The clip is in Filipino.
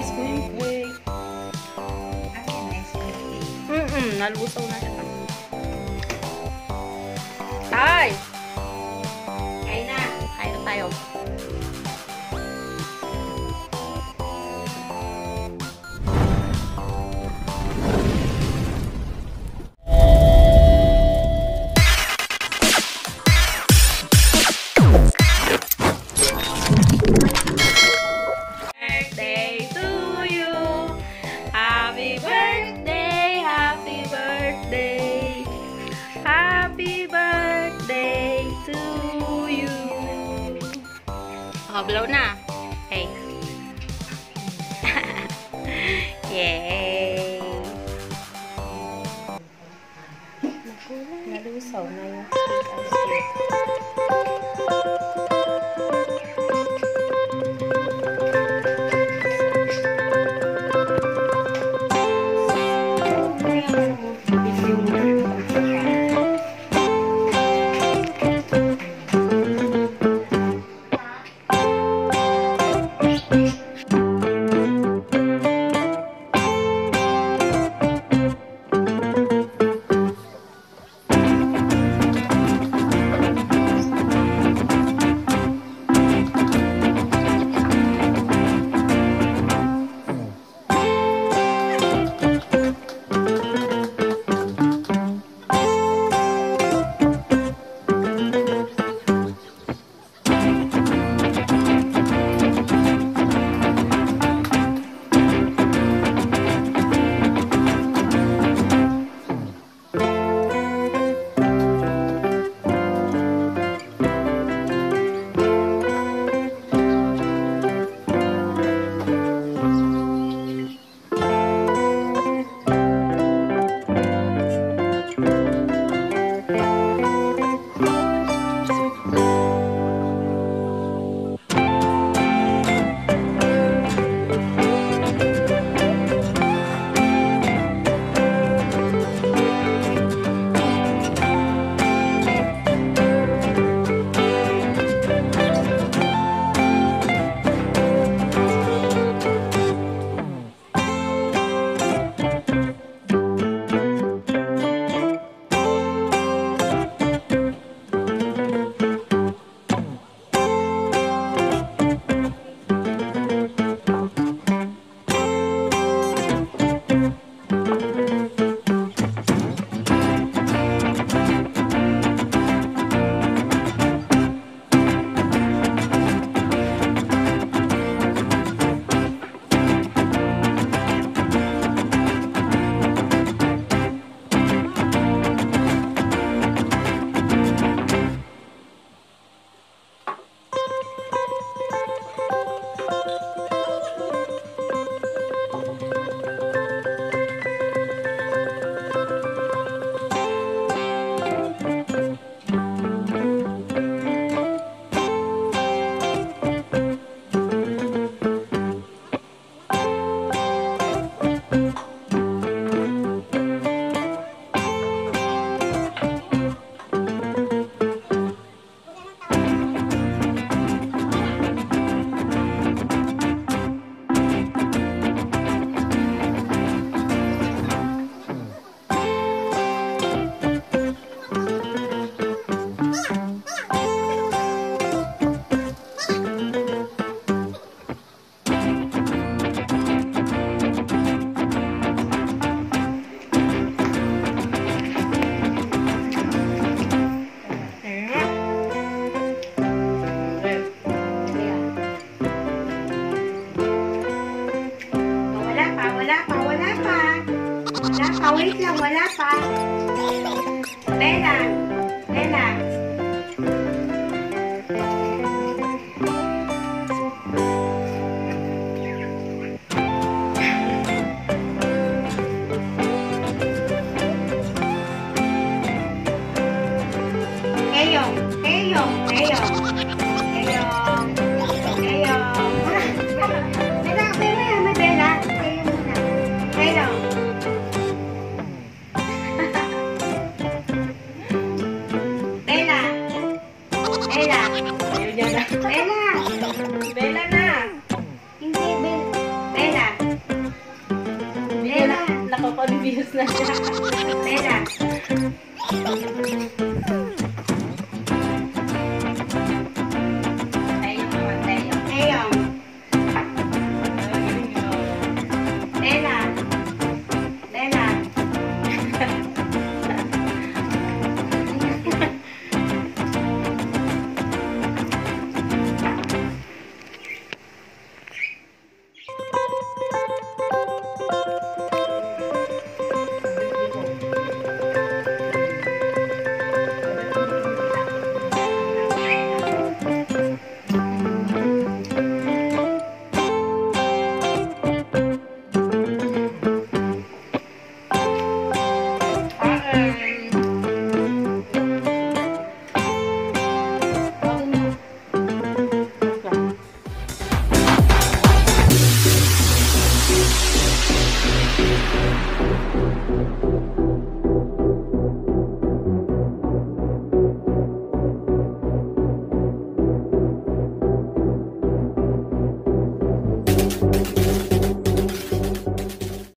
ice cream cake. Akin ice cream cake. Mm-mm, nalusaw na siya. Tay! Kain na. Kain na tayo. Blow na. Wala pa, wala pa, wala pa. Wait lang, wala pa. Bella, Bella. Bella. Bella na. Hindi, Bella. Bella. Bella. Nakakonfuse na siya. Bella.